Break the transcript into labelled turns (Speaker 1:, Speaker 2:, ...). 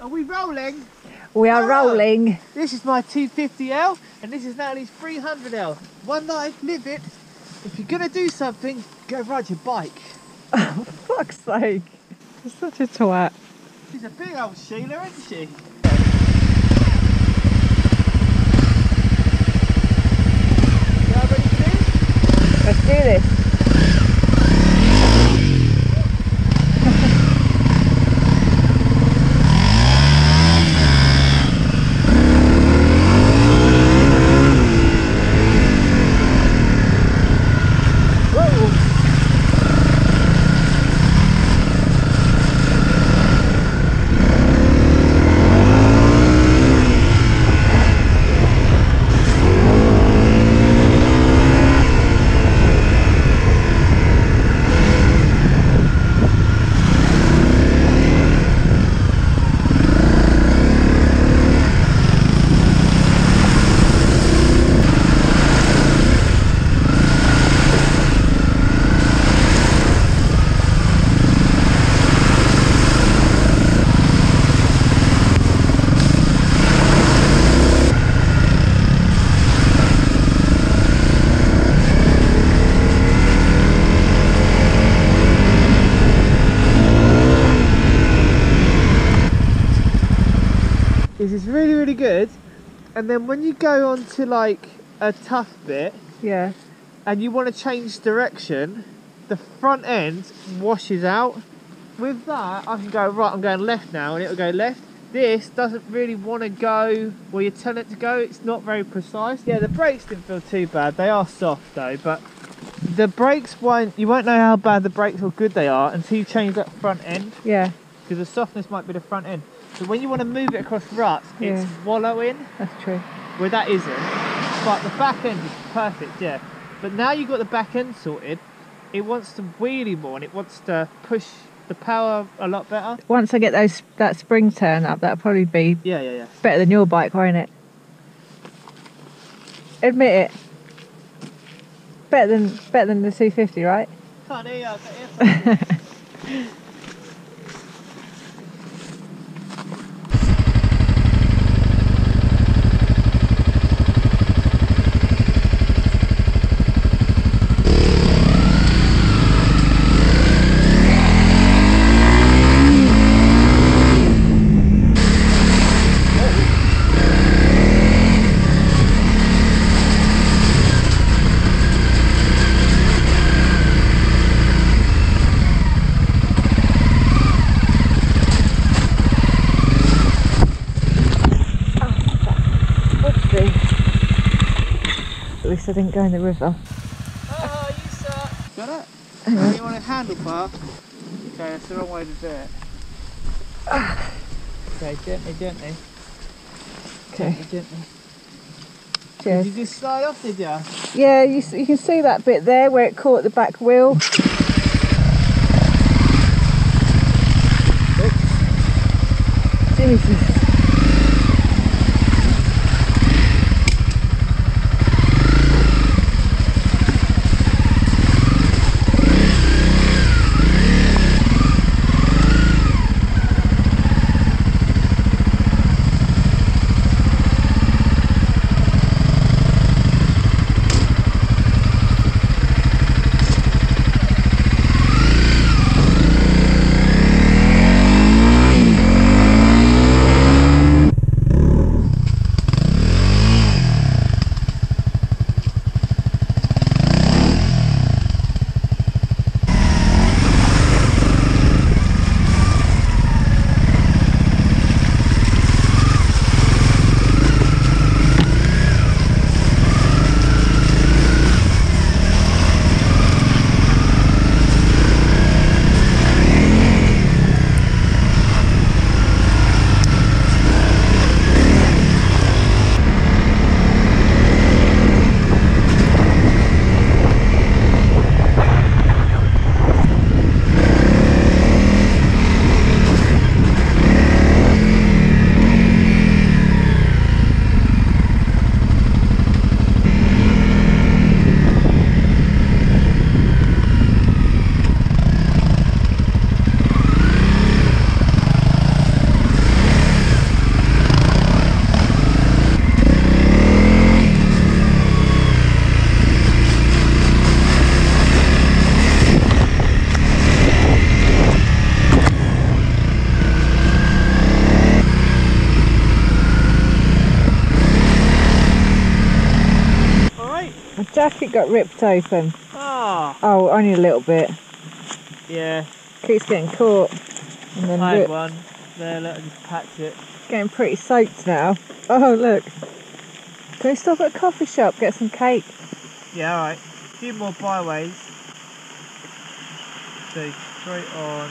Speaker 1: Are we rolling?
Speaker 2: We are
Speaker 1: Hello.
Speaker 2: rolling.
Speaker 1: This is my 250L and this is Natalie's 300L. One life, live it. If you're gonna do something, go ride your bike.
Speaker 2: Oh, Fuck's sake. You're such a twat.
Speaker 1: She's a big old Sheila, isn't she? Good. And then when you go on to like a tough bit
Speaker 2: Yeah.
Speaker 1: and you want to change direction, the front end washes out. With that, I can go right, I'm going left now, and it'll go left. This doesn't really want to go where you tell it to go, it's not very precise. Yeah, the brakes didn't feel too bad, they are soft though, but the brakes won't, you won't know how bad the brakes or good they are until you change that front end,
Speaker 2: Yeah.
Speaker 1: because the softness might be the front end. So when you want to move it across ruts, it's wallowing
Speaker 2: That's true.
Speaker 1: where that isn't. But the back end is perfect, yeah. But now you've got the back end sorted, it wants to wheelie more and it wants to push the power a lot better.
Speaker 2: Once I get those that spring turn up, that'll probably be
Speaker 1: Yeah, yeah, yeah.
Speaker 2: better than your bike, won't it? Admit it. Better than better than the 250, right?
Speaker 1: Can't hear you, I can't hear something.
Speaker 2: Oopsie. At least I didn't go in the river.
Speaker 1: Oh, you suck. Got it? Oh, you want a handlebar? Okay, that's the wrong way to do it. Ah. Okay, gently, gently.
Speaker 2: Okay.
Speaker 1: Gently, gently. Did you just slide off, did you?
Speaker 2: Yeah, you, you can see that bit there where it caught the back wheel. Oops. Jesus. It got ripped open.
Speaker 1: Ah,
Speaker 2: Oh, only a little bit.
Speaker 1: yeah,
Speaker 2: Keeps getting caught. And then
Speaker 1: I had one. There, let me just patch it.
Speaker 2: It's getting pretty soaked now. Oh, look. Can we stop at a coffee shop, get some cake?
Speaker 1: Yeah, alright. A few more byways. So straight on.